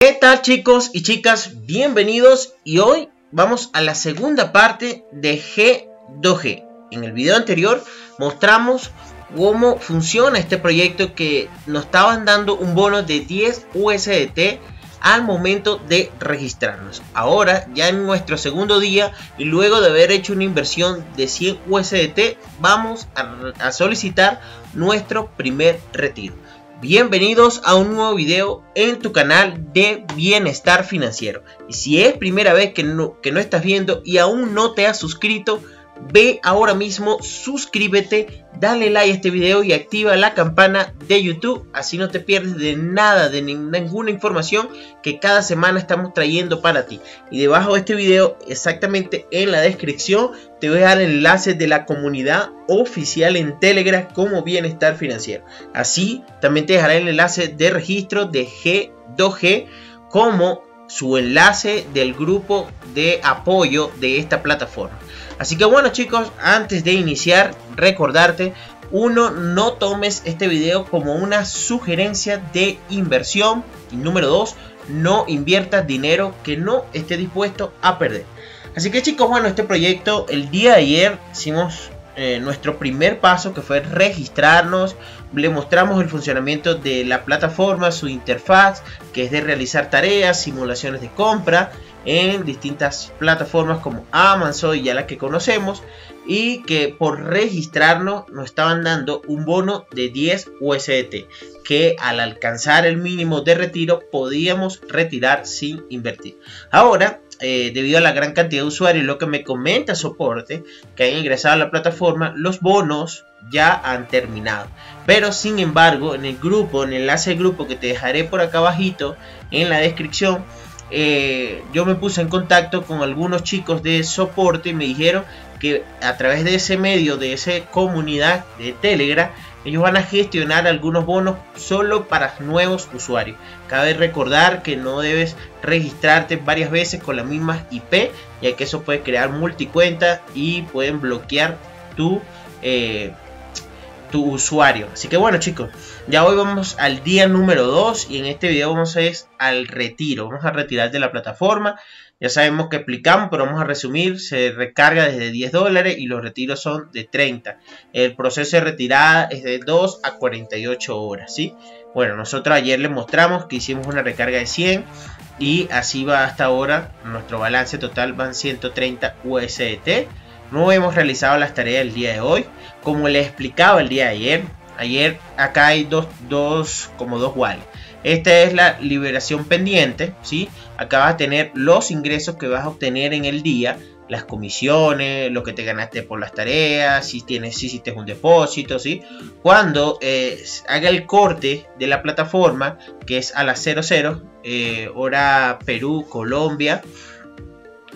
¿Qué tal chicos y chicas? Bienvenidos y hoy vamos a la segunda parte de G2G. En el video anterior mostramos cómo funciona este proyecto que nos estaban dando un bono de 10 USDT al momento de registrarnos. Ahora, ya en nuestro segundo día y luego de haber hecho una inversión de 100 USDT, vamos a, solicitar nuestro primer retiro. Bienvenidos a un nuevo video en tu canal de bienestar financiero. Y si es primera vez que no, que no estás viendo y aún no te has suscrito, Ve ahora mismo, suscríbete, dale like a este video y activa la campana de YouTube. Así no te pierdes de nada, de ninguna información que cada semana estamos trayendo para ti. Y debajo de este video, exactamente en la descripción, te voy a dar el enlace de la comunidad oficial en Telegram como Bienestar Financiero. Así también te dejaré el enlace de registro de G2G como su enlace del grupo de apoyo de esta plataforma. Así que bueno chicos, antes de iniciar, recordarte, uno, no tomes este video como una sugerencia de inversión. Y número dos, no inviertas dinero que no esté dispuesto a perder. Así que chicos, bueno, este proyecto, el día de ayer hicimos eh, nuestro primer paso que fue registrarnos. Le mostramos el funcionamiento de la plataforma, su interfaz, que es de realizar tareas, simulaciones de compra en distintas plataformas como Amazon y ya las que conocemos y que por registrarnos nos estaban dando un bono de 10 USDT que al alcanzar el mínimo de retiro podíamos retirar sin invertir. Ahora, eh, debido a la gran cantidad de usuarios, lo que me comenta soporte que han ingresado a la plataforma, los bonos ya han terminado. Pero sin embargo, en el grupo, en el enlace grupo que te dejaré por acá abajito en la descripción, eh, yo me puse en contacto con algunos chicos de soporte y me dijeron que a través de ese medio, de esa comunidad de Telegram, ellos van a gestionar algunos bonos solo para nuevos usuarios. Cabe recordar que no debes registrarte varias veces con la misma IP, ya que eso puede crear multicuenta y pueden bloquear tu eh, tu usuario. Así que bueno chicos, ya hoy vamos al día número 2 y en este video vamos a ir al retiro. Vamos a retirar de la plataforma. Ya sabemos que explicamos, pero vamos a resumir. Se recarga desde 10 dólares y los retiros son de 30. El proceso de retirada es de 2 a 48 horas, ¿sí? Bueno, nosotros ayer les mostramos que hicimos una recarga de 100 y así va hasta ahora. Nuestro balance total van 130 USDT. No hemos realizado las tareas del día de hoy. Como les explicaba el día de ayer, ayer acá hay dos, dos como dos wallets. Esta es la liberación pendiente, ¿sí? Acá vas a tener los ingresos que vas a obtener en el día, las comisiones, lo que te ganaste por las tareas, si tienes, si hiciste un depósito, ¿sí? Cuando eh, haga el corte de la plataforma, que es a las 00, eh, hora Perú, Colombia,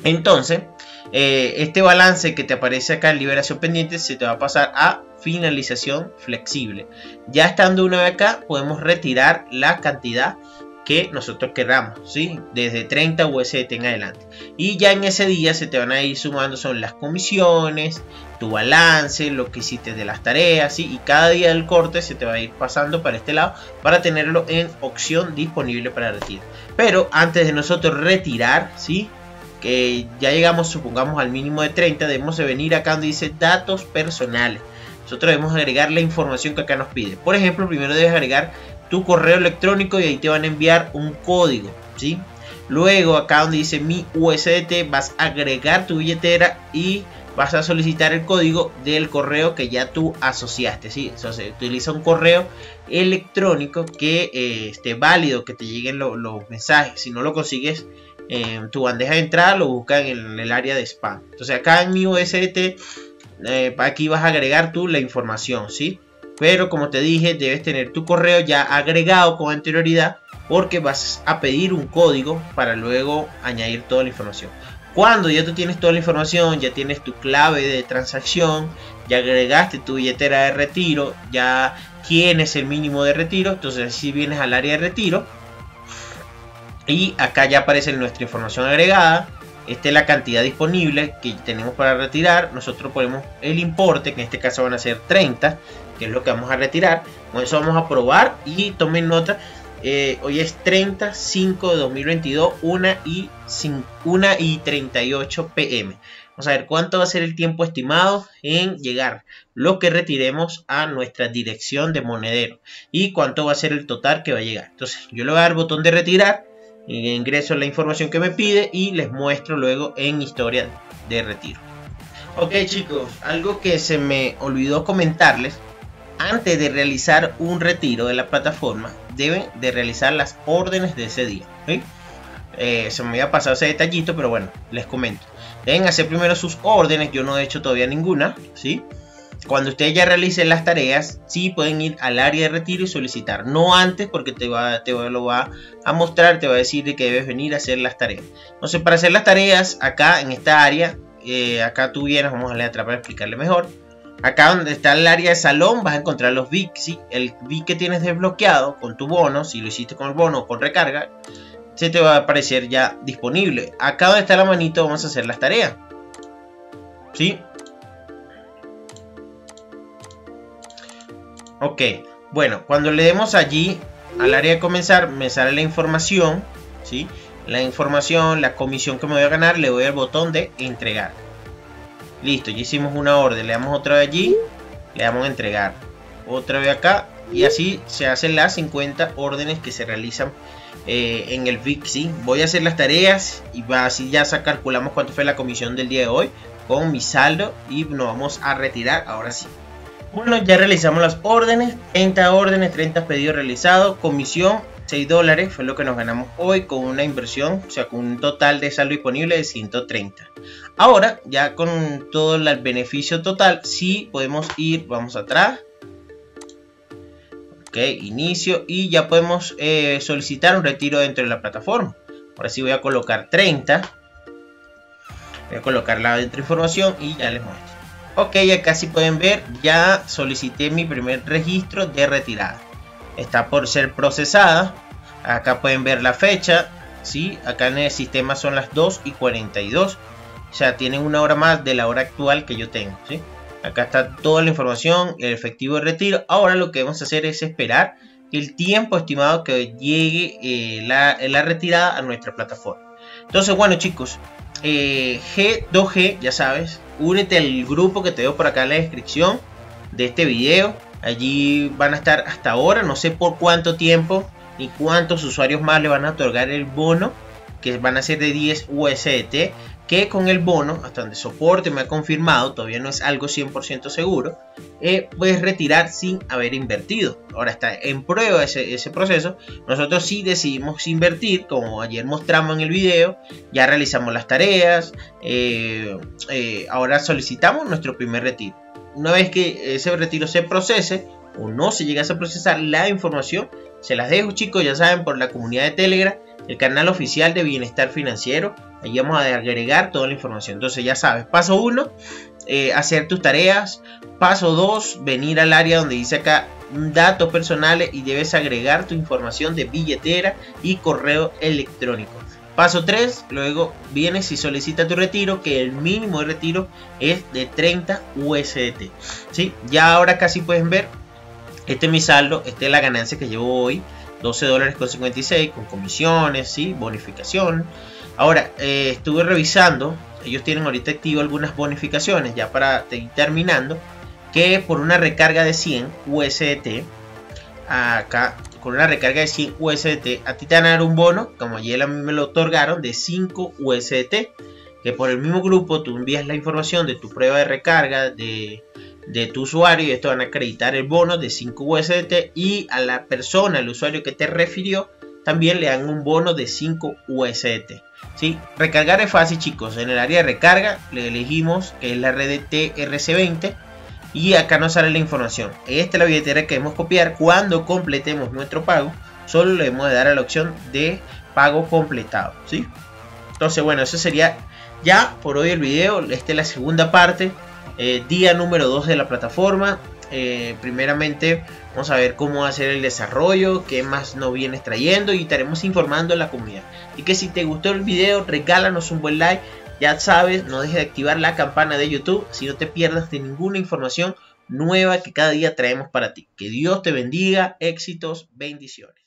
entonces eh, este balance que te aparece acá en liberación pendiente se te va a pasar a finalización flexible. Ya estando una vez acá, podemos retirar la cantidad que nosotros queramos, ¿sí? Desde 30 USDT en adelante. Y ya en ese día se te van a ir sumando son las comisiones, tu balance, lo que hiciste de las tareas, ¿sí? Y cada día del corte se te va a ir pasando para este lado para tenerlo en opción disponible para retirar. Pero antes de nosotros retirar, ¿sí? Que ya llegamos, supongamos, al mínimo de 30, debemos de venir acá donde dice datos personales. Nosotros debemos agregar la información que acá nos pide. Por ejemplo, primero debes agregar tu correo electrónico y ahí te van a enviar un código, ¿sí? Luego acá donde dice mi USDT vas a agregar tu billetera y vas a solicitar el código del correo que ya tú asociaste, ¿sí? Entonces utiliza un correo electrónico que eh, esté válido, que te lleguen los mensajes. Si no lo consigues en tu bandeja de entrada lo buscan en el área de spam. Entonces acá en mi USDT, eh, aquí vas a agregar tú la información, ¿sí? Pero como te dije, debes tener tu correo ya agregado con anterioridad porque vas a pedir un código para luego añadir toda la información. Cuando ya tú tienes toda la información, ya tienes tu clave de transacción, ya agregaste tu billetera de retiro, ya tienes el mínimo de retiro, entonces si vienes al área de retiro y acá ya aparece nuestra información agregada. esta es la cantidad disponible que tenemos para retirar. Nosotros ponemos el importe, que en este caso van a ser 30, que es lo que vamos a retirar. Con eso vamos a probar y tomen nota. Eh, hoy es 35 de 2022, 1 y, 1 y 38 pm. Vamos a ver cuánto va a ser el tiempo estimado en llegar lo que retiremos a nuestra dirección de monedero y cuánto va a ser el total que va a llegar. Entonces yo le voy a dar el botón de retirar, ingreso la información que me pide y les muestro luego en historia de retiro. Ok chicos, algo que se me olvidó comentarles antes de realizar un retiro de la plataforma, deben de realizar las órdenes de ese día. Eh, se me había pasado ese detallito, pero bueno, les comento. Deben hacer primero sus órdenes, yo no he hecho todavía ninguna, ¿sí? Cuando ustedes ya realicen las tareas, sí pueden ir al área de retiro y solicitar. No antes porque te, va, te lo va a mostrar, te va a decir que debes venir a hacer las tareas. Entonces para hacer las tareas, acá en esta área, eh, acá tú vienes, vamos a leer atrás para explicarle mejor. Acá donde está el área de salón vas a encontrar los VIC, ¿sí? El VIC que tienes desbloqueado con tu bono, si lo hiciste con el bono o con recarga, se te va a aparecer ya disponible. Acá donde está la manito vamos a hacer las tareas. ¿Sí? Ok, bueno, cuando le demos allí al área de comenzar, me sale la información, ¿sí? La información, la comisión que me voy a ganar, le doy al botón de entregar. Listo, ya hicimos una orden, le damos otra vez allí, le damos entregar. Otra vez acá, y así se hacen las 50 órdenes que se realizan eh, en el VIX. Voy a hacer las tareas y así ya calculamos cuánto fue la comisión del día de hoy con mi saldo y nos vamos a retirar ahora sí. Bueno, ya realizamos las órdenes, 30 órdenes, 30 pedidos realizados, comisión 6 dólares fue lo que nos ganamos hoy con una inversión, o sea, con un total de saldo disponible de 130. Ahora, ya con todo el beneficio total, sí podemos ir, vamos atrás, ok, inicio y ya podemos eh, solicitar un retiro dentro de la plataforma. Ahora sí voy a colocar 30, voy a colocar la dentro información y ya les muestro. Ok, acá sí pueden ver, ya solicité mi primer registro de retirada. Está por ser procesada. Acá pueden ver la fecha. ¿sí? Acá en el sistema son las 2 y 42. O sea, tienen una hora más de la hora actual que yo tengo. ¿sí? Acá está toda la información, el efectivo de retiro. Ahora lo que vamos a hacer es esperar el tiempo estimado que llegue eh, la retirada a nuestra plataforma. Entonces, bueno chicos, eh, G2G, ya sabes, únete al grupo que te veo por acá en la descripción de este video. Allí van a estar hasta ahora, no sé por cuánto tiempo ni cuántos usuarios más le van a otorgar el bono, que van a ser de 10 USDT que con el bono, hasta donde soporte me ha confirmado, todavía no es algo 100% seguro, eh, puedes retirar sin haber invertido. Ahora está en prueba ese, proceso. Nosotros sí decidimos invertir, como ayer mostramos en el video, ya realizamos las tareas, eh, eh, ahora solicitamos nuestro primer retiro. Una vez que ese retiro se procese o no se llegase a procesar la información, se las dejo chicos, ya saben, por la comunidad de Telegram, el canal oficial de Bienestar Financiero Ahí vamos a agregar toda la información. Entonces ya sabes, paso 1, eh, hacer tus tareas. Paso 2, venir al área donde dice acá datos personales y debes agregar tu información de billetera y correo electrónico. Paso 3, luego vienes y solicita tu retiro, que el mínimo de retiro es de 30 USDT. ¿sí? Ya ahora casi pueden ver, este es mi saldo, esta es la ganancia que llevo hoy, 12 dólares con 56 con comisiones, ¿sí? bonificación. Ahora, eh, estuve revisando, ellos tienen ahorita activo algunas bonificaciones ya para ir terminando, que por una recarga de 100 USDT, acá con una recarga de 100 USDT, a ti te van a dar un bono, como ayer a mí me lo otorgaron, de 5 USDT, que por el mismo grupo tú envías la información de tu prueba de recarga de, de tu usuario y esto van a acreditar el bono de 5 USDT y a la persona, el usuario que te refirió, también le dan un bono de 5 USDT. ¿sí? Recargar es fácil chicos, en el área de recarga le elegimos que es la red de TRC20 y acá nos sale la información. Esta es la billetera que debemos copiar cuando completemos nuestro pago. Solo le debemos de dar a la opción de pago completado. ¿sí? Entonces bueno, eso sería ya por hoy el video. Esta es la segunda parte. Eh, día número 2 de la plataforma. Eh, primeramente vamos a ver cómo hacer el desarrollo, qué más nos vienes trayendo y estaremos informando a la comunidad. Y que si te gustó el video, regálanos un buen like. Ya sabes, no dejes de activar la campana de YouTube si no te pierdas de ninguna información nueva que cada día traemos para ti. Que Dios te bendiga, éxitos, bendiciones.